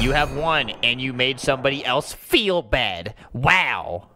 You have won, and you made somebody else feel bad. Wow.